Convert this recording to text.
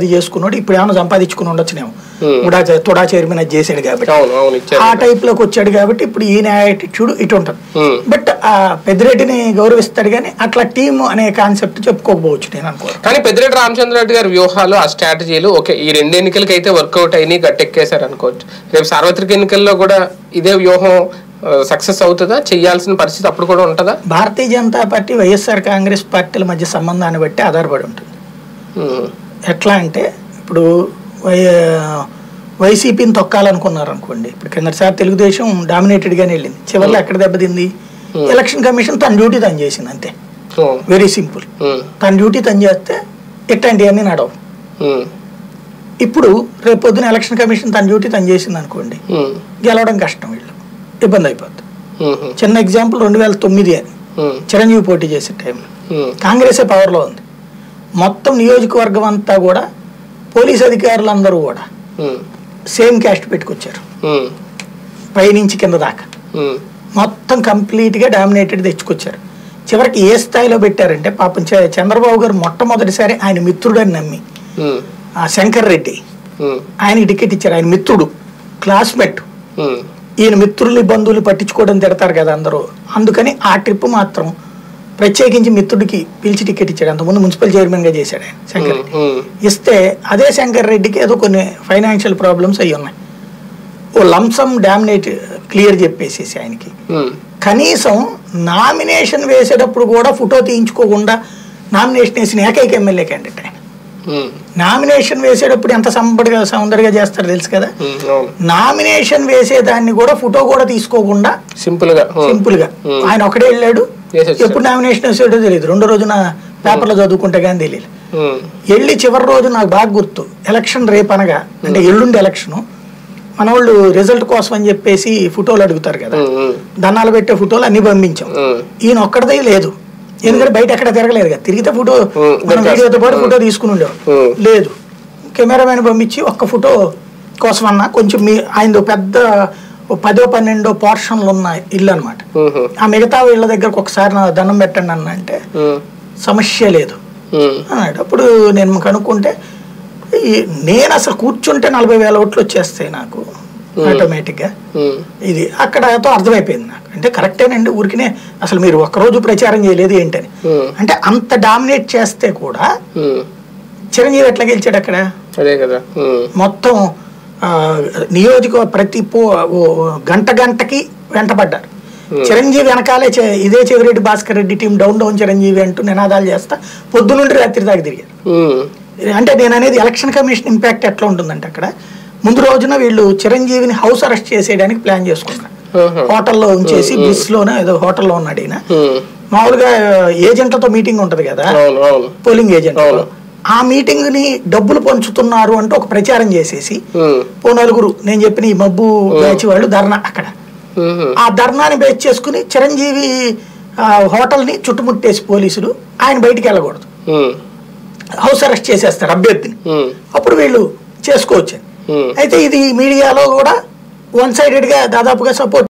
అది చేసుకున్నాడు. ఇప్పుడు ఏమైనా సంపాదించుకుని ఉండొచ్చునేమో. కూడా తుడా చైర్మన్ అది చేశాడు కాబట్టి. ఆ టైప్లోకి వచ్చాడు కాబట్టి ఇప్పుడు ఈయన యాటిట్యూడ్ ఇటు ఉంటుంది. బట్ ఆ పెద్దిరెడ్డిని గౌరవిస్తాడు కానీ అట్లా టీమ్ అనే కాన్సెప్ట్ చెప్పుకోకపోవచ్చు నేను అనుకో కానీ పెద్దిరెడ్డి రామచంద్రరెడ్డి గారి వ్యూహాలు ఆ స్ట్రాటజీలు ఓకే ఈ రెండు ఎన్నికలకి అయితే వర్కౌట్ అయినాయి గట్టెక్కేశారు అనుకోవచ్చు. రేపు సార్వత్రిక ఎన్నికల్లో కూడా ఇదే వ్యూహం సక్సెస్ అవుతుందా? చేయాల్సిన పరిస్థితి అప్పుడు కూడా ఉంటుందా? భారతీయ జనతా పార్టీ వైఎస్ఆర్ కాంగ్రెస్ పార్టీల మధ్య సంబంధాన్ని బట్టి ఆధారపడి ఉంటుంది. ఎట్లా అంటే ఇప్పుడు వై వైసీపీని తొక్కాలనుకున్నారు అనుకోండి ఇప్పుడు కిందసారి తెలుగుదేశం డామినేటెడ్గానే వెళ్ళింది. చివరిలో ఎక్కడ దెబ్బతింది ఎలక్షన్ కమిషన్ తన డ్యూటీ తను చేసింది అంతే. వెరీ సింపుల్ తన డ్యూటీ తను చేస్తే ఇట్లాంటివన్నీ నడవు ఇప్పుడు రేపు పొద్దున ఎలక్షన్ కమిషన్ తన డ్యూటీ తను చేసింది అనుకోండి గెలవడం కష్టం వీళ్ళు. ఇబ్బంది అయిపోద్ది. చిన్న ఎగ్జాంపుల్ రెండు వేల తొమ్మిది అని. చిరంజీవి పోటీ చేసే టైంలో. కాంగ్రెసే పవర్లో ఉంది. మొత్తం నియోజకవర్గం అంతా కూడా పోలీస్ అధికారులందరూ కూడా ఉమ్, సేమ్ క్యాస్ట్ పెట్టుకొచ్చారు. పైనుంచి కింద దాకా. మొత్తం కంప్లీట్గా డామినేటెడ్ తెచ్చుకొచ్చారు. చివరికి ఏ స్థాయిలో పెట్టారంటే పాపం చంద్రబాబు గారు మొట్టమొదటిసారి ఆయన మిత్రుడని నమ్మి. ఆ శంకర్ రెడ్డి ఉమ్, ఆయనకి టికెట్ ఇచ్చారు. ఆయన మిత్రుడు క్లాస్మేట్. ఈయన మిత్రుల్ని బంధువులు పట్టించుకోవడం తిడతారు కదా అందరూ. అందుకని ఆ ట్రిప్ మాత్రం ప్రత్యేకించి మిత్రుడికి పిలిచి టికెట్ ఇచ్చాడు. అంతకుముందు మున్సిపల్ చైర్మన్గా చేశాడు ఆయన శంకర్ రెడ్డి. ఇస్తే అదే శంకర్ రెడ్డికి ఏదో కొన్ని ఫైనాన్షియల్ ప్రాబ్లమ్స్ అయి ఉన్నాయి. ఓ లంసమ్ డామినేట్ క్లియర్ చెప్పేసేసి ఆయనకి. కనీసం నామినేషన్ వేసేటప్పుడు కూడా ఫోటో తీయించుకోకుండా నామినేషన్ వేసిన ఏకైక ఎమ్మెల్యే క్యాండిడేట్ ఆయన. నామినేషన్ వేసేటప్పుడు ఎంత సంబడిగా సౌందర్యంగా చేస్తారో తెలుసు కదా? నామినేషన్ వేసేదాన్ని కూడా ఫోటో కూడా తీసుకోకుండా సింపుల్గా సింపుల్గా. ఆయన ఒకటే వెళ్ళాడు. ఎప్పుడు నామినేషన్ వేసాడో తెలియదు రెండో రోజున పేపర్లో చదువుకుంటే కానీ తెలియదు వెళ్ళి చివరి రోజు నాకు బాగా గుర్తు. ఎలక్షన్ రేపు అనగా అంటే ఎల్లుండి ఎలక్షన్ మన వాళ్ళు రిజల్ట్ కోసం అని చెప్పేసి ఫోటోలు అడుగుతారు కదా. దండాలు పెట్టే ఫోటోలు అన్ని పంపించాం. ఈయన ఒక్కడదే లేదు. ఎందుకంటే బయట ఎక్కడ తిరగలేదు కదా. తిరిగితే ఫోటో మనం. వీడియోతో పాటు ఫోటో తీసుకుని ఉండేవాడు. లేదు. కెమెరామెన్ పంపించి ఒక్క ఫోటో కోసం అన్న కొంచెం మీ ఆయన పెద్ద పదో పన్నెండో పోర్షన్లు ఉన్న ఇల్లు అనమాట ఆ మిగతా వీళ్ళ దగ్గరకు ఒకసారి నా దండం పెట్టండి అన్న అంటే సమస్య లేదు. అన్నాడు. అప్పుడు నేను కనుక్కుంటే నేను అసలు కూర్చుంటే నలభై వేల ఓట్లు వచ్చేస్తాయి నాకు ఆటోమేటిక్గా ఉమ్, ఇది అక్కడతో అర్థమైపోయింది నాకు. అంటే కరెక్టేనండి ఊరికినే అసలు మీరు ఒక్కరోజు ప్రచారం చేయలేదు ఏంటని. అంటే అంత డామినేట్ చేస్తే కూడా చిరంజీవి ఎట్లా గెలిచాడు అక్కడ? అదే కదా. ఉమ్, మొత్తం నియోజక ప్రతి పో గంట గంటకి వెంటబడ్డారు. చిరంజీవి వెనకాలే ఇదే Chevireddy Bhaskar Reddy team down down Chiranjeevi అంటూ నినాదాలు చేస్తా పొద్దునుండి రాత్రి దాకా తిరిగారు. అంటే నేను అనేది ఎలక్షన్ కమిషన్ ఇంపాక్ట్ ఎట్లా ఉంటుందంటే అక్కడ ముందు రోజున వీళ్ళు చిరంజీవిని హౌస్ అరెస్ట్ చేసేయడానికి ప్లాన్ చేసుకున్నారు. ఆహా. హోటల్లో ఉంచేసి బిస్లోనే ఏదో హోటల్లో ఉన్నాడు ఈయన. మామూలుగా ఏజెంట్లతో మీటింగ్ ఉంటది కదా? Polling agent. ఆ మీటింగ్ని డబ్బులు పంచుతున్నారు అంటూ ఒక ప్రచారం చేసేసి ఓ నలుగురు నేను చెప్పిన ఈ మబ్బు బ్యాచ్ వాళ్ళు ధర్నా అక్కడ. ఆ ధర్నాని బేస్ చేసుకుని చిరంజీవి ఆ, హోటల్ని చుట్టుముట్టేసి పోలీసులు ఆయన బయటికి వెళ్ళకూడదు. హౌస్ అరెస్ట్ చేసేస్తారు అభ్యర్థిని. అప్పుడు వీళ్ళు చేసుకోవచ్చు. అయితే ఇది మీడియాలో కూడా వన్ సైడెడ్గా దాదాపుగా సపోర్ట్